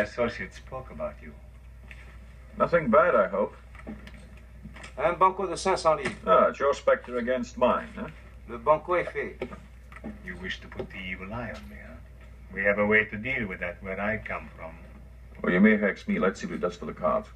My associate spoke about you. Nothing bad, I hope. Un banco de 500 livres. Ah, it's your specter against mine, huh? Le banco est fait. You wish to put the evil eye on me, huh? We have a way to deal with that where I come from. Well, you may hex me. Let's see what it does for the cards.